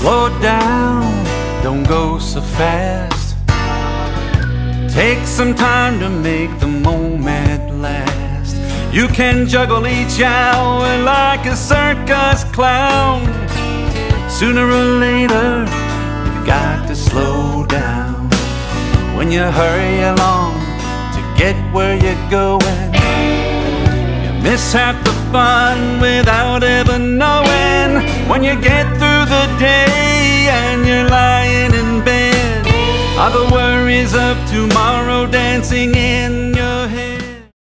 Slow down, don't go so fast. Take some time to make the moment last. You can juggle each hour like a circus clown. Sooner or later, you've got to slow down. When you hurry along to get where you're going, you miss half the fun without ever knowing. When you get through the day and you're lying in bed, are the worries of tomorrow dancing in